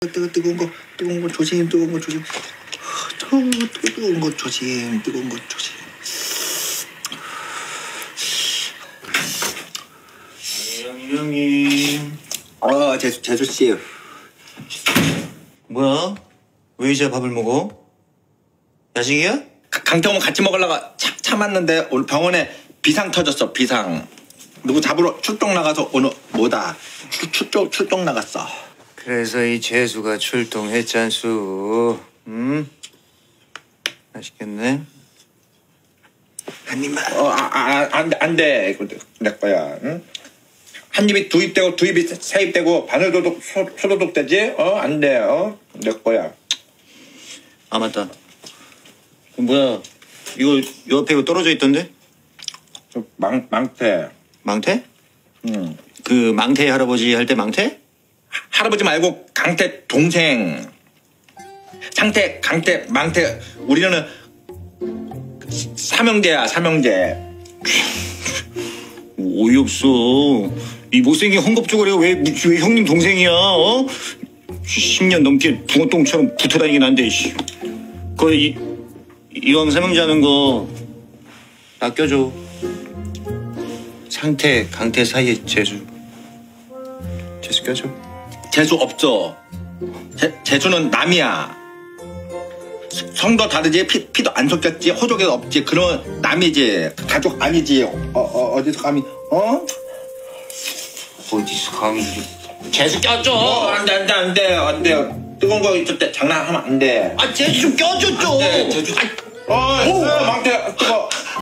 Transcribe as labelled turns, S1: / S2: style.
S1: 뜨거 뜨거운 거 뜨거운 거 조심 뜨거운 거 조심. 뜨거운 거 뜨거운 거 조심 뜨거운 거 조심.
S2: 형님
S1: 어 재수 재수 씨
S2: 뭐야? 왜 이제 밥을 먹어? 야식이야?
S1: 가- 강태홍 같이 먹으려고 차, 참았는데 오늘 병원에 비상 터졌어 비상. 누구 잡으러 출동 나가서 오늘 뭐다? 출, 출동 출동 나갔어
S2: 그래서 이 재수가 출동했잖수 음? 맛있겠네
S1: 한 입만 어안안 돼 이거 내 거야 응? 한 입이 두 입 되고 두 입이 세 입 되고 바늘 도둑 소, 소도둑 되지 어 안 돼 어 내 거야
S2: 아 맞다 그 뭐야 이거 옆에 이거 떨어져 있던데?
S1: 저 망, 망태
S2: 망태?
S1: 응.
S2: 그 망태 할아버지 할 때 망태?
S1: 할아버지 말고 강태 동생. 상태 강태 망태. 우리는 삼형제야 삼형제.
S2: 어이없어. 이 못생긴 헝겊조가리가 왜, 왜 형님 동생이야 어? 10년 넘게 붕어똥처럼 붙어다니긴 한데 씨. 그 이, 이왕 삼형제 하는 거 아껴줘. 상태 강태 사이에 재수 재수 껴줘
S1: 재수 없어 재, 재수는 남이야. 성도 다르지 피, 피도 안 섞였지 호족에도 없지. 그런 남이지 가족 아니지. 어, 어, 어디서 감히 어?
S2: 어디서 감히. 재수 껴줘.
S1: 어 안돼 안돼 안돼 안돼. 뜨거운 거 있을 때 장난하면 안돼.
S2: 아 재수 좀 껴줘 좀.
S1: 네, 재수. 어, 어, 망태 뜨거